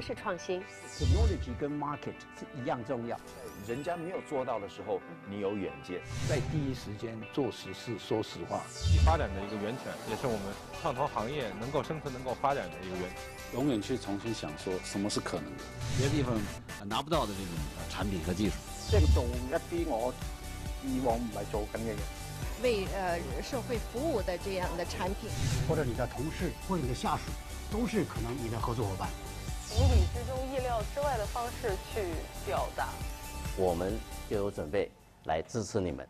是创新？technology 跟 market 是一样重要。人家没有做到的时候，你有远见。在第一时间做实事，说实话，发展的一个源泉，也是我们创投行业能够生存、能够发展的一个源泉。永远去重新想说什么是可能的。别的地方呃拿不到的这种呃产品和技术。即係做一啲我以往唔係做緊嘅嘢。为呃社会服务的这样的产品，或者你的同事或者你的下属，都是可能你的合作伙伴。无理之中、意料之外的方式去表达。我们就有准备来支持你们。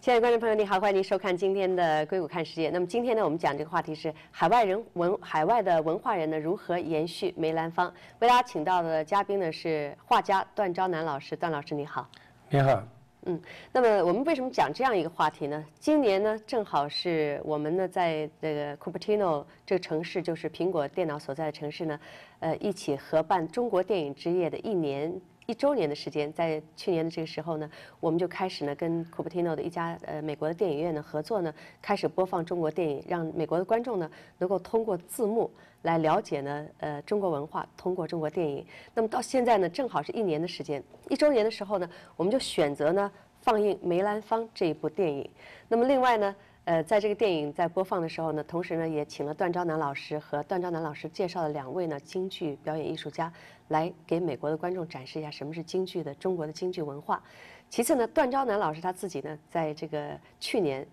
亲爱的观众朋友，你好，欢迎您收看今天的《硅谷看世界》。那么今天呢，我们讲这个话题是海外人文海外的文化人呢如何延续梅兰芳。为大家请到的嘉宾呢是画家段昭南老师，段老师你好。你好。嗯，那么我们为什么讲这样一个话题呢？今年呢，正好是我们呢在这个 Cupertino 这个城市，就是苹果电脑所在的城市呢，呃，一起合办中国电影之夜的一年一周年的时间。在去年的这个时候呢，我们就开始呢跟 Cupertino 的一家呃美国的电影院呢合作呢，开始播放中国电影，让美国的观众呢能够通过字幕来了解呢呃中国文化，通过中国电影。那么到现在呢，正好是一年的时间，一周年的时候呢，我们就选择呢。放映梅兰芳这一部电影，那么另外呢，呃，在这个电影在播放的时候呢，同时呢也请了段昭南老师和段昭南老师介绍的两位呢京剧表演艺术家，来给美国的观众展示一下什么是京剧的中国的京剧文化。其次呢，段昭南老师他自己呢，在这个去年，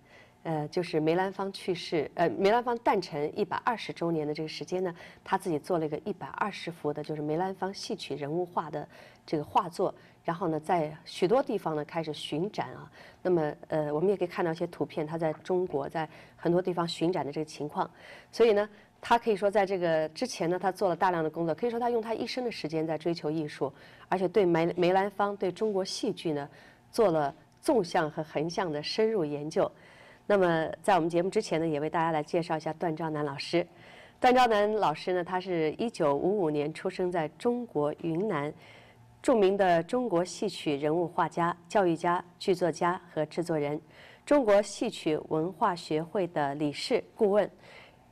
呃，就是梅兰芳去世，呃，梅兰芳诞辰一百二十周年的这个时间呢，他自己做了一个一百二十幅的，就是梅兰芳戏曲人物画的这个画作。然后呢，在许多地方呢开始巡展啊。那么，呃，我们也可以看到一些图片，他在中国在很多地方巡展的这个情况。所以呢，他可以说在这个之前呢，他做了大量的工作，可以说他用他一生的时间在追求艺术，而且对梅梅兰芳对中国戏剧呢做了纵向和横向的深入研究。那么，在我们节目之前呢，也为大家来介绍一下段昭南老师。段昭南老师呢，他是一九五五年出生在中国云南。著名的中国戏曲人物画家、教育家、剧作家和制作人，中国戏曲文化学会的理事顾问，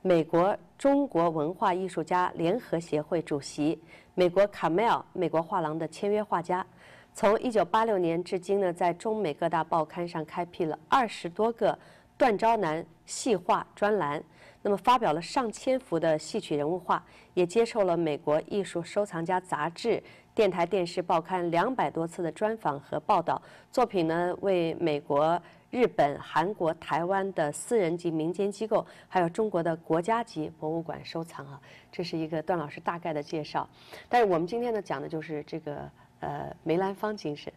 美国中国文化艺术家联合协会主席，美国卡梅尔美国画廊的签约画家。从一九八六年至今呢，在中美各大报刊上开辟了二十多个段昭南戏画专栏，那么发表了上千幅的戏曲人物画，也接受了美国艺术收藏家杂志。电台、电视、报刊两百多次的专访和报道，作品呢为美国、日本、韩国、台湾的私人及民间机构，还有中国的国家级博物馆收藏啊。这是一个段老师大概的介绍。但是我们今天呢讲的就是这个呃梅兰芳精神。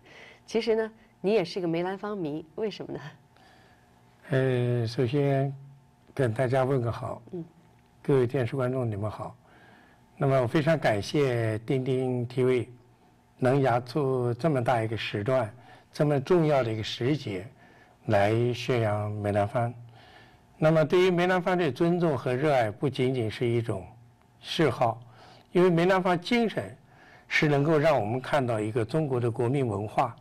其实呢，你也是一个梅兰芳迷，为什么呢？呃，首先跟大家问个好，嗯，各位电视观众你们好。那么我非常感谢钉钉 TV 能压出这么大一个时段，这么重要的一个时节来宣扬梅兰芳。那么对于梅兰芳的尊重和热爱，不仅仅是一种嗜好，因为梅兰芳精神是能够让我们看到一个中国的国民文化，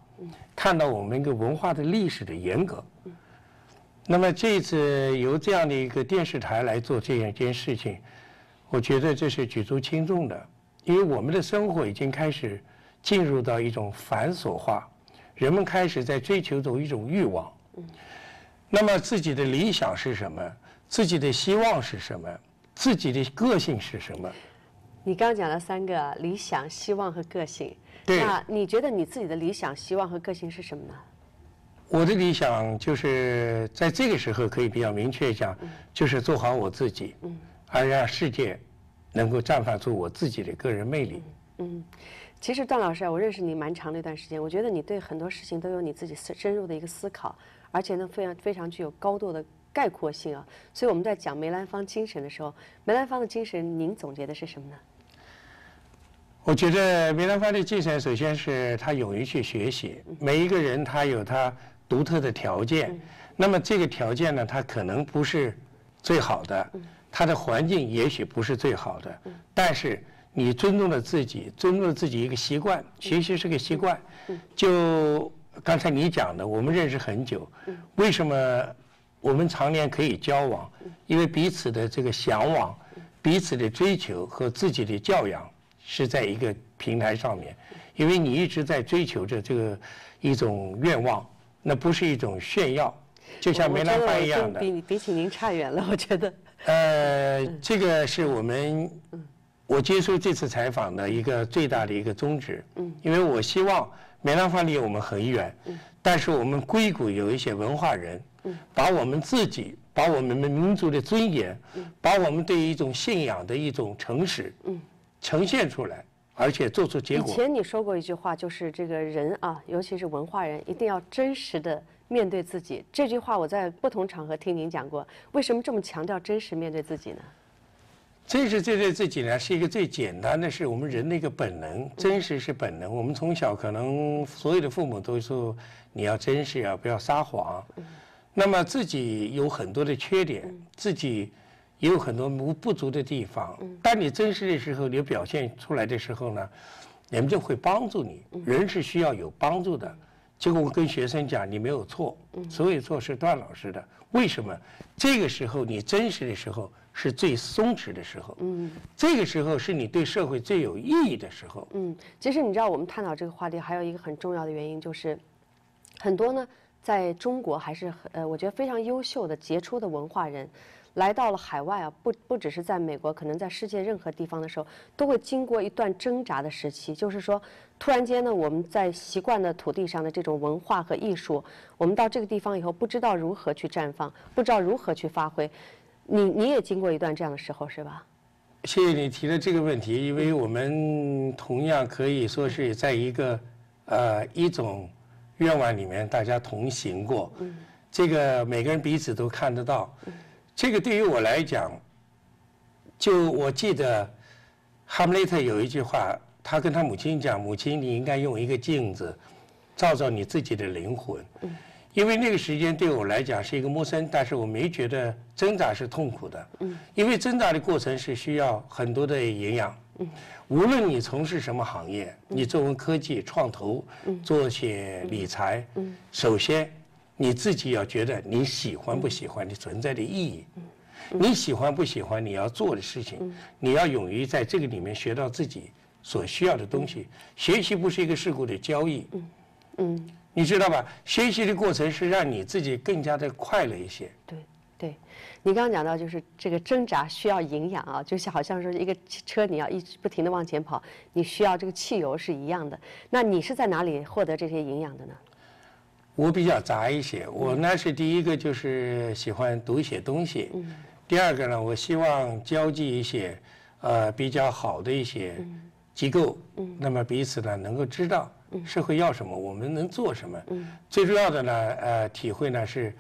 看到我们一个文化的历史的严格。那么这一次由这样的一个电视台来做这样一件事情。我觉得这是举足轻重的，因为我们的生活已经开始进入到一种繁琐化，人们开始在追求着一种欲望。那么自己的理想是什么？自己的希望是什么？自己的个性是什么？你刚刚讲了三个理想、希望和个性。对。那你觉得你自己的理想、希望和个性是什么呢？我的理想就是在这个时候可以比较明确讲，就是做好我自己。嗯。而让世界能够绽放出我自己的个人魅力。嗯，其实段老师啊，我认识你蛮长的一段时间，我觉得你对很多事情都有你自己深入的一个思考，而且呢，非常非常具有高度的概括性啊。所以我们在讲梅兰芳精神的时候，梅兰芳的精神，您总结的是什么呢？我觉得梅兰芳的精神，首先是他勇于去学习。每一个人他有他独特的条件，那么这个条件呢，它可能不是最好的。它的环境也许不是最好的，但是你尊重了自己，尊重了自己一个习惯，学习是个习惯，就刚才你讲的，我们认识很久，为什么我们常年可以交往？因为彼此的这个向往、彼此的追求和自己的教养是在一个平台上面。因为你一直在追求着这个一种愿望，那不是一种炫耀，就像梅兰芳一样的。比比起您差远了，我觉得。呃，这个是我们我接受这次采访的一个最大的一个宗旨。嗯。因为我希望梅兰芳离我们很远，但是我们硅谷有一些文化人，把我们自己、把我们的民族的尊严，把我们对一种信仰的一种诚实，呈现出来。而且做出结果。以前你说过一句话，就是这个人啊，尤其是文化人，一定要真实的面对自己。这句话我在不同场合听您讲过。为什么这么强调真实面对自己呢？真实面对自己呢，是一个最简单的，是我们人的一个本能。真实是本能。我们从小可能所有的父母都说你要真实啊，不要撒谎。那么自己有很多的缺点，自己。也有很多不不足的地方。当你真实的时候，你表现出来的时候呢，人们就会帮助你。人是需要有帮助的。结果我跟学生讲，你没有错，所有错是段老师的。为什么？这个时候你真实的时候是最松弛的时候。嗯，这个时候是你对社会最有意义的时候。嗯，其实你知道，我们探讨这个话题还有一个很重要的原因，就是很多呢，在中国还是呃，我觉得非常优秀的杰出的文化人。来到了海外啊，不不只是在美国，可能在世界任何地方的时候，都会经过一段挣扎的时期。就是说，突然间呢，我们在习惯的土地上的这种文化和艺术，我们到这个地方以后，不知道如何去绽放，不知道如何去发挥。你你也经过一段这样的时候，是吧？谢谢你提的这个问题，因为我们同样可以说是在一个呃一种愿望里面大家同行过。嗯。这个每个人彼此都看得到。嗯。这个对于我来讲，就我记得，哈姆雷特有一句话，他跟他母亲讲：“母亲，你应该用一个镜子，照照你自己的灵魂。”因为那个时间对我来讲是一个陌生，但是我没觉得挣扎是痛苦的。因为挣扎的过程是需要很多的营养。无论你从事什么行业，你作为科技创投，做些理财，首先。你自己要觉得你喜欢不喜欢你存在的意义，你喜欢不喜欢你要做的事情，你要勇于在这个里面学到自己所需要的东西。学习不是一个事故的交易，嗯，你知道吧？学习的过程是让你自己更加的快乐一些。对，对，你刚刚讲到就是这个挣扎需要营养啊，就像好像说一个车，你要一直不停的往前跑，你需要这个汽油是一样的。那你是在哪里获得这些营养的呢？我比较杂一些，我呢是第一个就是喜欢读写东西，第二个呢，我希望交际一些，呃比较好的一些机构，那么彼此呢能够知道社会要什么，我们能做什么，最重要的呢，呃体会呢是。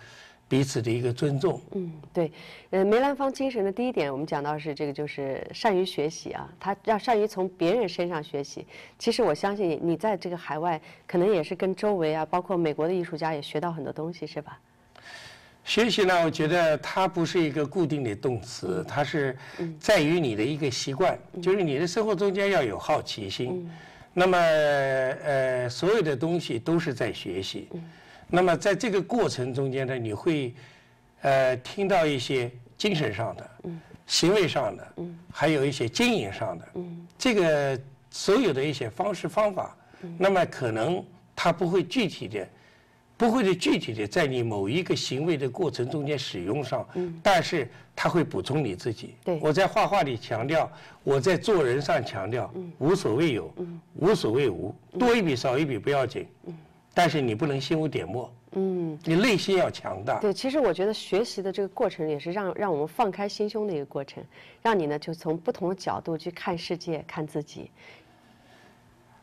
彼此的一个尊重。嗯，对，呃，梅兰芳精神的第一点，我们讲到是这个，就是善于学习啊，他要善于从别人身上学习。其实我相信你在这个海外，可能也是跟周围啊，包括美国的艺术家也学到很多东西，是吧？学习呢，我觉得它不是一个固定的动词，它是在于你的一个习惯，就是你的生活中间要有好奇心。那么，呃，所有的东西都是在学习。那么在这个过程中间呢，你会，呃，听到一些精神上的、行为上的，还有一些经营上的，这个所有的一些方式方法，那么可能它不会具体的，不会的具体的在你某一个行为的过程中间使用上，但是它会补充你自己。我在画画里强调，我在做人上强调，无所谓有，无所谓无，多一笔少一笔不要紧。但是你不能心无点墨，嗯，你内心要强大。对，其实我觉得学习的这个过程也是让让我们放开心胸的一个过程，让你呢就从不同的角度去看世界、看自己。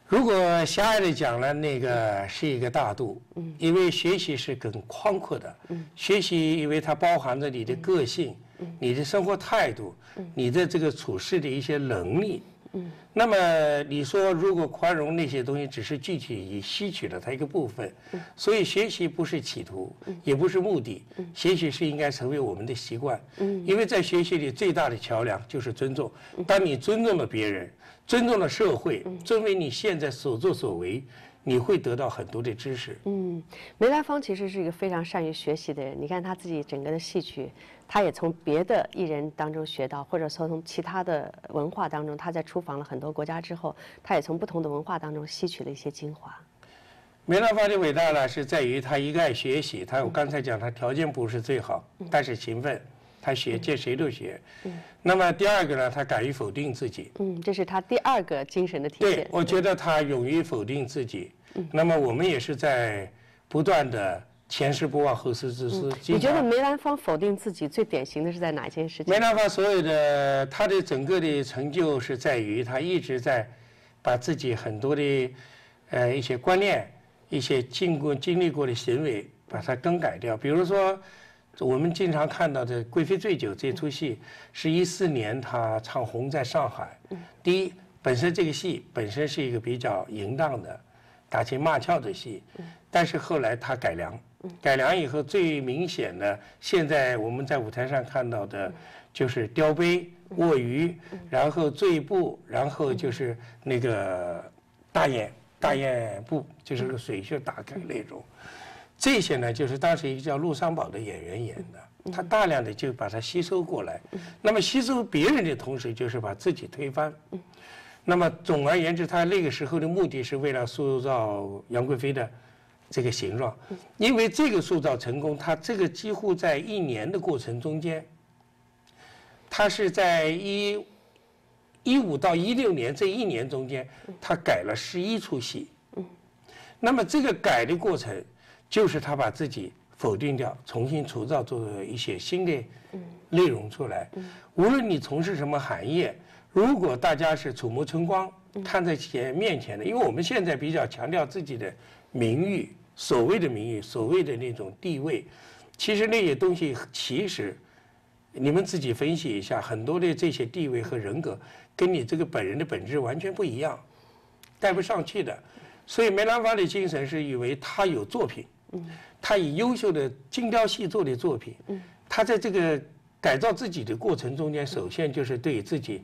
如果狭隘的讲呢，那个是一个大度，嗯，因为学习是更宽阔的，嗯，学习因为它包含着你的个性，嗯，你的生活态度，嗯，你的这个处事的一些能力。嗯，那么你说，如果宽容那些东西只是具体以吸取了它一个部分，所以学习不是企图，也不是目的，学习是应该成为我们的习惯。嗯，因为在学习里最大的桥梁就是尊重。当你尊重了别人，尊重了社会，尊为你现在所作所为，你会得到很多的知识。嗯，梅兰芳其实是一个非常善于学习的人。你看他自己整个的戏曲，他也从别的艺人当中学到，或者说从其他的文化当中，他在出访了很多国家之后，他也从不同的文化当中吸取了一些精华。梅兰芳的伟大呢，是在于他一个爱学习。他我刚才讲，他条件不是最好，但是勤奋，他学见谁都学。那么第二个呢，他敢于否定自己。嗯，这是他第二个精神的体现。对，我觉得他勇于否定自己。嗯那么我们也是在不断的前事不忘后事之师。你觉得梅兰芳否定自己最典型的是在哪件事情？梅兰芳所有的他的整个的成就是在于他一直在把自己很多的呃一些观念、一些经过经历过的行为把它更改掉。比如说我们经常看到的《贵妃醉酒》这出戏，是一四年他唱《红在上海》。第一，本身这个戏本身是一个比较淫荡的。打情骂俏的戏，但是后来他改良，改良以后最明显的，现在我们在舞台上看到的，就是雕杯、卧鱼，然后醉步，然后就是那个大雁大雁步，就是个水袖打开那种。这些呢，就是当时一个叫陆三宝的演员演的，他大量的就把它吸收过来。那么吸收别人的同时，就是把自己推翻。那么总而言之，他那个时候的目的是为了塑造杨贵妃的这个形状，因为这个塑造成功，他这个几乎在一年的过程中间，他是在一一五到一六年这一年中间，他改了十一出戏。那么这个改的过程，就是他把自己否定掉，重新塑造做一些新的内容出来。无论你从事什么行业。如果大家是触目春光，看在前面前的，因为我们现在比较强调自己的名誉，所谓的名誉，所谓的那种地位，其实那些东西，其实你们自己分析一下，很多的这些地位和人格，跟你这个本人的本质完全不一样，带不上去的。所以梅兰芳的精神是以为他有作品，他以优秀的精雕细作的作品，嗯他在这个改造自己的过程中间，首先就是对自己。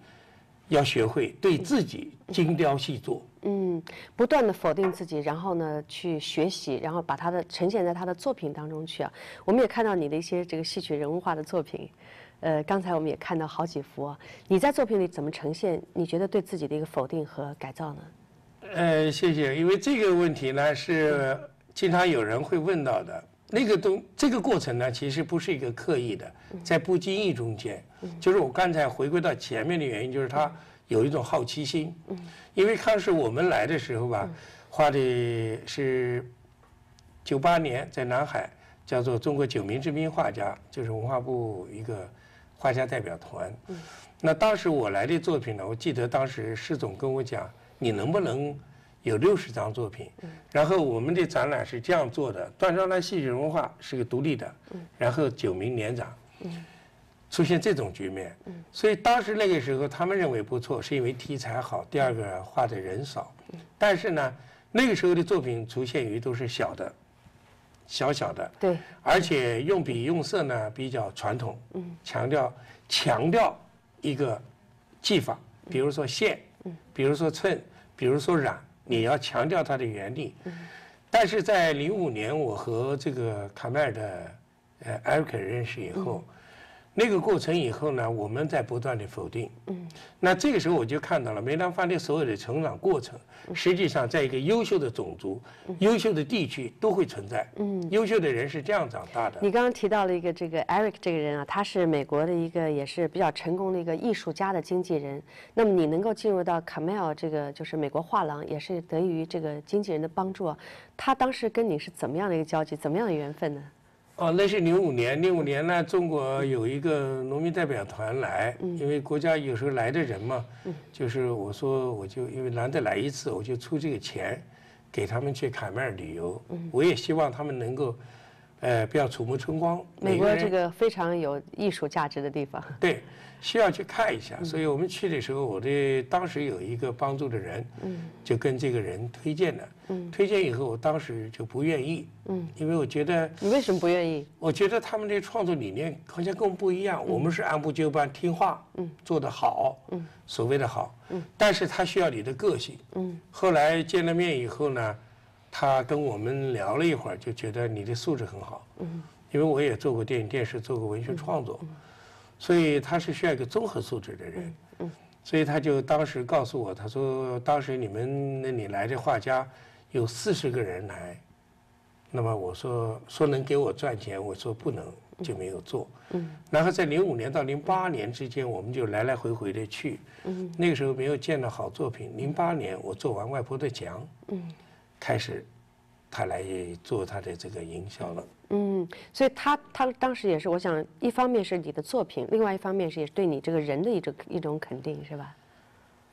要学会对自己精雕细作，嗯，不断的否定自己，然后呢去学习，然后把他的呈现在他的作品当中去啊。我们也看到你的一些这个戏曲人物化的作品，呃，刚才我们也看到好几幅。你在作品里怎么呈现？你觉得对自己的一个否定和改造呢？呃，谢谢，因为这个问题呢是经常有人会问到的。那个东这个过程呢，其实不是一个刻意的，在不经意中间，就是我刚才回归到前面的原因，就是他有一种好奇心。因为当时我们来的时候吧，画的是九八年在南海，叫做中国九名知名画家，就是文化部一个画家代表团。那当时我来的作品呢，我记得当时施总跟我讲，你能不能？有六十张作品，然后我们的展览是这样做的：段庄兰戏曲文化是个独立的，然后九名连长，出现这种局面。所以当时那个时候，他们认为不错，是因为题材好，第二个画的人少。但是呢，那个时候的作品出现于都是小的，小小的，对，而且用笔用色呢比较传统，强调强调一个技法，比如说线，比如说寸，比如说染。你要强调它的原理，但是在零五年我和这个卡麦尔的呃艾瑞克认识以后。那个过程以后呢，我们在不断的否定。嗯，那这个时候我就看到了梅兰芳的所有的成长过程，实际上在一个优秀的种族、优秀的地区都会存在。嗯，优秀的人是这样长大的。你刚刚提到了一个这个 Eric 这个人啊，他是美国的一个也是比较成功的一个艺术家的经纪人。那么你能够进入到 Camel 这个就是美国画廊，也是得益于这个经纪人的帮助。他当时跟你是怎么样的一个交集，怎么样的缘分呢？哦，那是零五年。零五年呢，中国有一个农民代表团来，因为国家有时候来的人嘛，就是我说我就因为难得来一次，我就出这个钱，给他们去卡麦尔旅游。我也希望他们能够，呃，不要触目春光。美国这个非常有艺术价值的地方。对。需要去看一下，所以我们去的时候，我的当时有一个帮助的人，嗯就跟这个人推荐的，嗯。推荐以后，我当时就不愿意，嗯因为我觉得你为什么不愿意？我觉得他们的创作理念好像跟我们不一样。我们是按部就班、听话，嗯做得好，嗯所谓的好。嗯但是他需要你的个性。嗯后来见了面以后呢，他跟我们聊了一会儿，就觉得你的素质很好。嗯，因为我也做过电影、电视，做过文学创作，所以他是需要一个综合素质的人。嗯，所以他就当时告诉我，他说当时你们那里来的画家有四十个人来，那么我说说能给我赚钱，我说不能，就没有做。嗯，然后在零五年到零八年之间，我们就来来回回的去。嗯，那个时候没有见到好作品。零八年我做完《外婆的墙》，嗯，开始他来做他的这个营销了。嗯，所以他他当时也是，我想一方面是你的作品，另外一方面是也是对你这个人的一种一种肯定，是吧？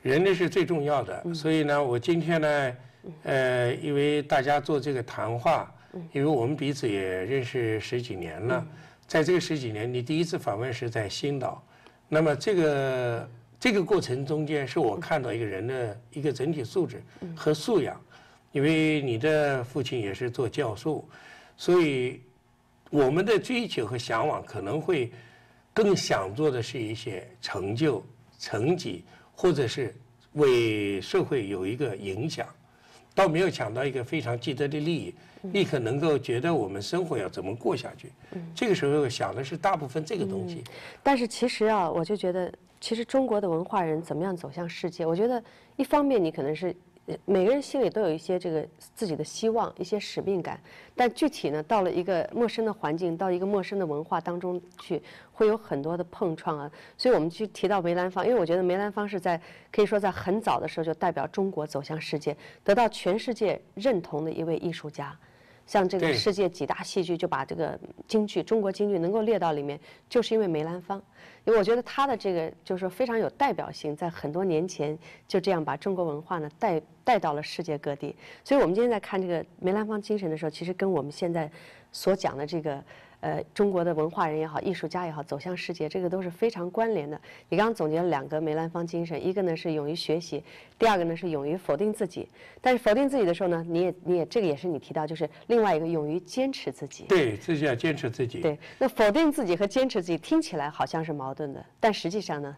人呢是最重要的，所以呢，我今天呢，呃，因为大家做这个谈话，因为我们彼此也认识十几年了，在这个十几年，你第一次访问是在新岛，那么这个这个过程中间，是我看到一个人的一个整体素质和素养，因为你的父亲也是做教授，所以我们的追求和向往可能会更想做的是一些成就、成绩。或者是为社会有一个影响，倒没有想到一个非常既得的利益，立刻能够觉得我们生活要怎么过下去。这个时候想的是大部分这个东西。但是其实啊，我就觉得，其实中国的文化人怎么样走向世界？我觉得一方面你可能是。每个人心里都有一些这个自己的希望，一些使命感，但具体呢，到了一个陌生的环境，到一个陌生的文化当中去，会有很多的碰撞啊。所以我们去提到梅兰芳，因为我觉得梅兰芳是在可以说在很早的时候就代表中国走向世界，得到全世界认同的一位艺术家。像这个世界几大戏剧，就把这个京剧、中国京剧能够列到里面，就是因为梅兰芳。因为我觉得他的这个就是说非常有代表性，在很多年前就这样把中国文化呢带带到了世界各地。所以我们今天在看这个梅兰芳精神的时候，其实跟我们现在所讲的这个。呃，中国的文化人也好，艺术家也好，走向世界，这个都是非常关联的。你刚刚总结了两个梅兰芳精神，一个呢是勇于学习，第二个呢是勇于否定自己。但是否定自己的时候呢，你也你也这个也是你提到，就是另外一个勇于坚持自己。对，自己要坚持自己。对，那否定自己和坚持自己听起来好像是矛盾的，但实际上呢？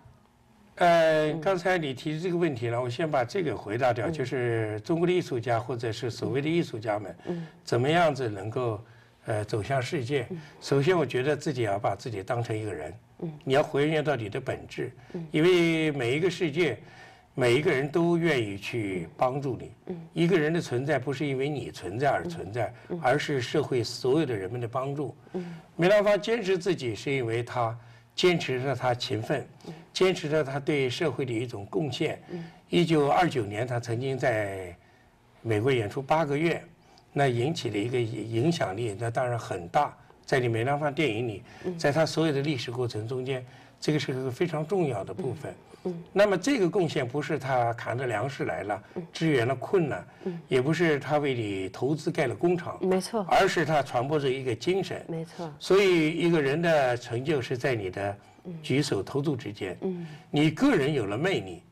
呃，刚才你提的这个问题呢，我先把这个回答掉，就是中国的艺术家或者是所谓的艺术家们，怎么样子能够？呃，走向世界，首先我觉得自己要把自己当成一个人，你要还原到你的本质，因为每一个世界，每一个人都愿意去帮助你。一个人的存在不是因为你存在而存在，而是社会所有的人们的帮助。梅兰芳坚持自己，是因为他坚持着他勤奋，坚持着他对社会的一种贡献。一九二九年，他曾经在美国演出八个月。那引起的一个影响力，那当然很大。在你梅兰芳电影里，在他所有的历史过程中间，这个是个非常重要的部分。那么这个贡献不是他扛着粮食来了，支援了困难，也不是他为你投资盖了工厂，没错，而是他传播着一个精神，没错。所以一个人的成就是在你的举手投足之间。你个人有了魅力，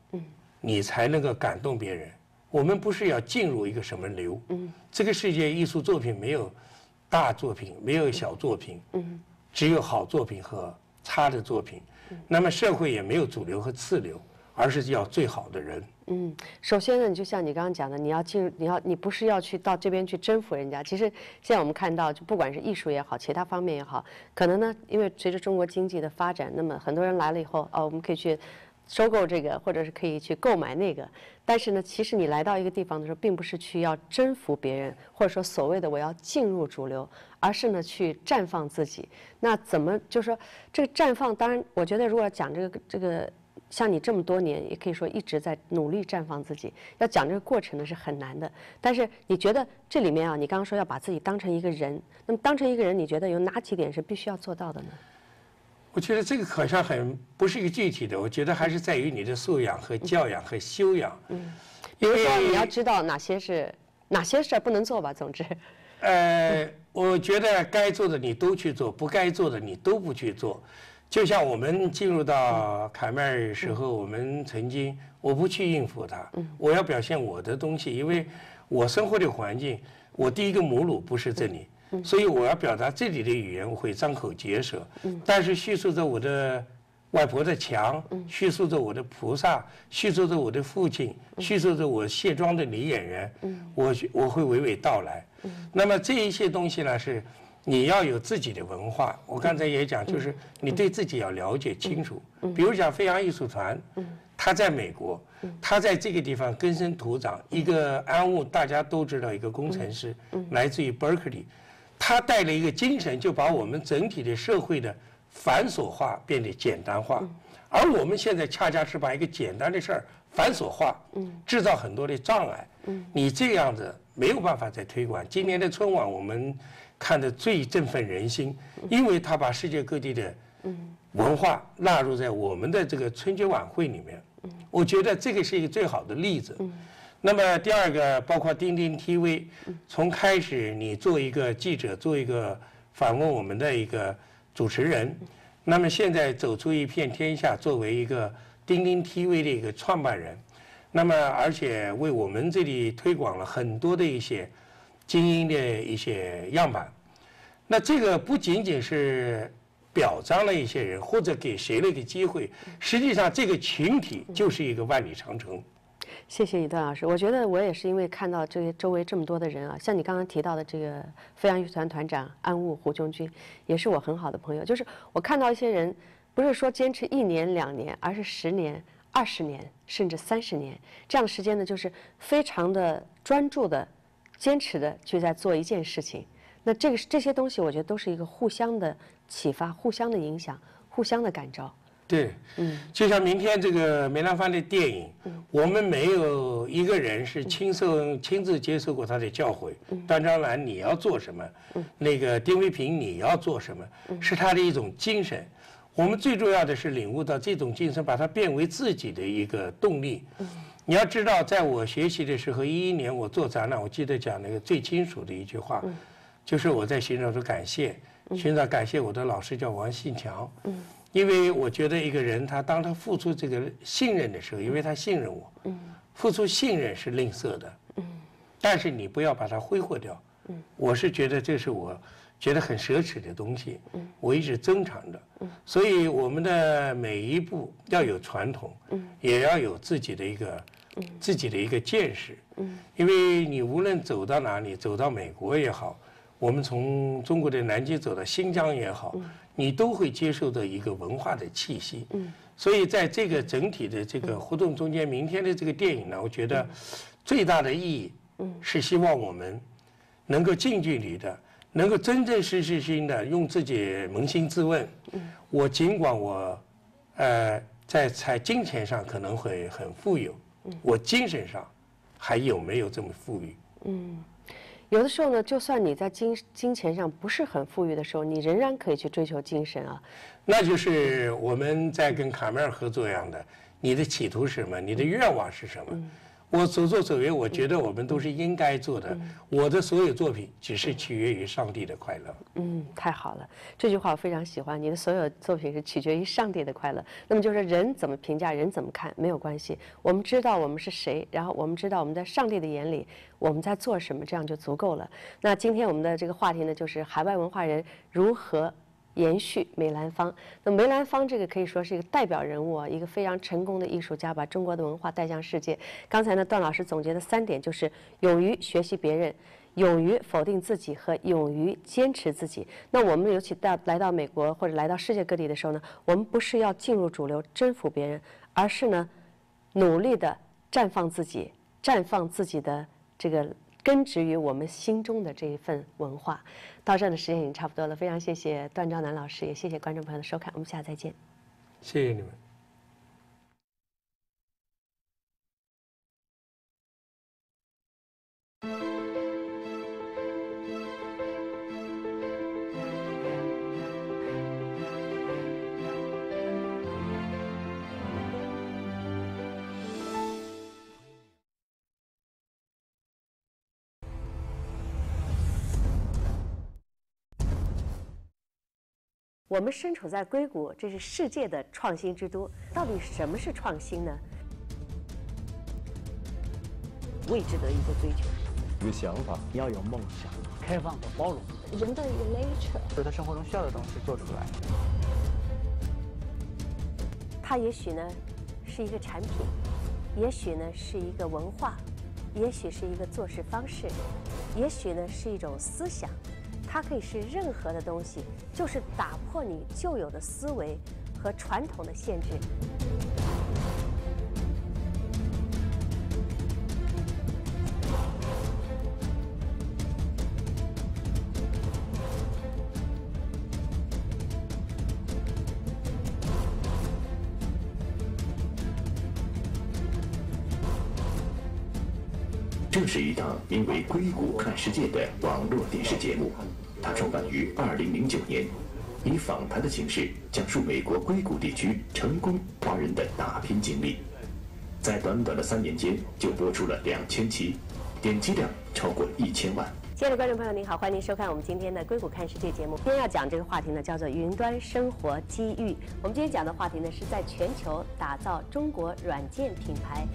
你才能够感动别人。我们不是要进入一个什么流？嗯，这个世界艺术作品没有大作品，没有小作品，嗯，只有好作品和差的作品。那么社会也没有主流和次流，而是要最好的人。嗯，首先呢，就像你刚刚讲的，你要进入，你要你不是要去到这边去征服人家。其实现在我们看到，就不管是艺术也好，其他方面也好，可能呢，因为随着中国经济的发展，那么很多人来了以后，哦，我们可以去。收购这个，或者是可以去购买那个，但是呢，其实你来到一个地方的时候，并不是去要征服别人，或者说所谓的我要进入主流，而是呢去绽放自己。那怎么就是说这个绽放？当然，我觉得如果要讲这个这个，像你这么多年，也可以说一直在努力绽放自己，要讲这个过程呢是很难的。但是你觉得这里面啊，你刚刚说要把自己当成一个人，那么当成一个人，你觉得有哪几点是必须要做到的呢？我觉得这个好像很不是一个具体的，我觉得还是在于你的素养和教养和修养。嗯，比如说你要知道哪些是哪些事儿不能做吧。总之，呃，我觉得该做的你都去做，不该做的你都不去做。就像我们进入到凯迈尔时候，我们曾经我不去应付他，我要表现我的东西，因为我生活的环境，我第一个母乳不是这里。所以我要表达这里的语言，我会张口结舌。但是叙述着我的外婆的墙，叙述着我的菩萨，叙述着我的父亲，叙述着我卸妆的女演员，我我会娓娓道来。那么这一些东西呢，是你要有自己的文化。我刚才也讲，就是你对自己要了解清楚。比如讲飞扬艺术团，他在美国，他在这个地方根深土长，一个安物大家都知道，一个工程师，来自于 Berkeley，他带了一个精神，就把我们整体的社会的。繁琐化变得简单化，而我们现在恰恰是把一个简单的事儿繁琐化，制造很多的障碍。你这样子没有办法再推广。今年的春晚我们看的最振奋人心，因为他把世界各地的文化纳入在我们的这个春节晚会里面。我觉得这个是一个最好的例子。那么第二个，包括钉钉 TV，从开始你做一个记者，做一个访问我们的一个。主持人，那么现在走出一片天下，作为一个钉钉 TV 的一个创办人，那么而且为我们这里推广了很多的一些精英的一些样板，那这个不仅仅是表彰了一些人或者给谁了一个机会，实际上这个群体就是一个万里长城。谢谢你，段老师。我觉得我也是因为看到这些周围这么多的人啊，像你刚刚提到的这个飞扬艺术团团长安物胡琼军，也是我很好的朋友。就是我看到一些人，不是说坚持一年两年，而是十年、二十年，甚至三十年这样的时间呢，就是非常的专注的、坚持的去在做一件事情。那这个这些东西，我觉得都是一个互相的启发、互相的影响、互相的感召。对，嗯，就像明天这个梅兰芳的电影，我们没有一个人是亲受、亲自接受过他的教诲。段章兰，你要做什么？那个丁薇平，你要做什么？是他的一种精神。我们最重要的是领悟到这种精神，把它变为自己的一个动力。你要知道，在我学习的时候，一一年我做展览，我记得讲那个最清楚的一句话，就是我在寻找着感谢，寻找感谢我的老师叫王信强。因为我觉得一个人，他当他付出这个信任的时候，因为他信任我，付出信任是吝啬的，但是你不要把它挥霍掉。我是觉得这是我觉得很奢侈的东西，我一直珍藏的。所以我们的每一步要有传统，也要有自己的一个自己的一个见识。因为你无论走到哪里，走到美国也好，我们从中国的南京走到新疆也好。你都会接受到一个文化的气息，嗯，所以在这个整体的这个活动中间，明天的这个电影呢，我觉得最大的意义，嗯，是希望我们能够近距离的，能够真真实实心的用自己扪心自问，嗯，我尽管我，呃，在在金钱上可能会很富有，嗯，我精神上还有没有这么富裕？嗯。有的时候呢，就算你在金金钱上不是很富裕的时候，你仍然可以去追求精神啊。那就是我们在跟卡梅尔合作一样的，你的企图是什么？你的愿望是什么？我所作所为，我觉得我们都是应该做的。我的所有作品只是取决于上帝的快乐。嗯，太好了，这句话我非常喜欢。你的所有作品是取决于上帝的快乐。那么就是人怎么评价，人怎么看没有关系。我们知道我们是谁，然后我们知道我们在上帝的眼里我们在做什么，这样就足够了。那今天我们的这个话题呢，就是海外文化人如何。延续梅兰芳，那梅兰芳这个可以说是一个代表人物啊，一个非常成功的艺术家，把中国的文化带向世界。刚才呢，段老师总结的三点就是勇于学习别人，勇于否定自己和勇于坚持自己。那我们尤其到来到美国或者来到世界各地的时候呢，我们不是要进入主流征服别人，而是呢，努力的绽放自己，绽放自己的这个。根植于我们心中的这一份文化，到这的时间已经差不多了。非常谢谢段兆南老师，也谢谢观众朋友的收看，我们下次再见。谢谢你们。我们身处在硅谷，这是世界的创新之都。到底什么是创新呢？未知的一个追求，一个想法，你要有梦想，开放和包容。人的一个 nature，就是他生活中需要的东西做出来。它也许呢是一个产品，也许呢是一个文化，也许是一个做事方式，也许呢是一种思想。它可以是任何的东西，就是打破你旧有的思维和传统的限制。这是一档名为《硅谷看世界》的网络电视节目，他创办于2009年，以访谈的形式讲述美国硅谷地区成功华人的打拼经历，在短短的三年间就播出了两千期，点击量超过一千万。亲爱的观众朋友，您好，欢迎您收看我们今天的《硅谷看世界》节目。今天要讲这个话题呢，叫做云端生活机遇。我们今天讲的话题呢，是在全球打造中国软件品牌。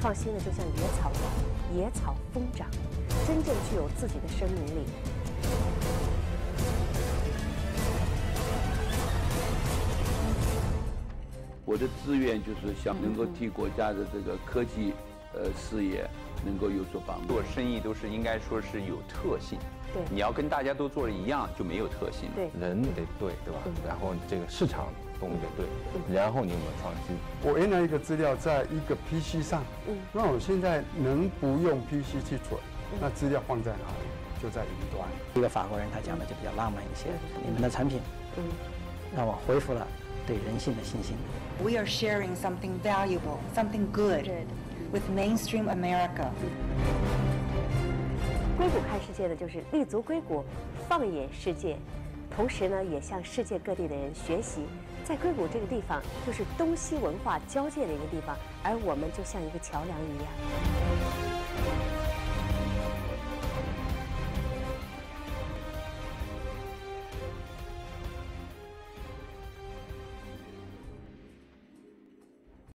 创新呢，就像野草一样，野草疯长，真正具有自己的生命力。我的志愿就是想能够替国家的这个科技，呃，事业能够有所帮助。做生意都是应该说是有特性，对，你要跟大家都做的一样，就没有特性。对，人得对，对吧？然后这个市场。东西对，然后你有没有创新？我原来一个资料在一个 PC 上，嗯，那我现在能不用 PC 去存？那资料放在哪里？就在云端。一个法国人他讲的就比较浪漫一些，你们的产品，嗯，让我恢复了对人性的信心。We are sharing something valuable, something good, with mainstream America. 硅谷看世界的就是立足硅谷，放眼世界，同时呢，也向世界各地的人学习。在硅谷这个地方，就是东西文化交界的一个地方，而我们就像一个桥梁一样。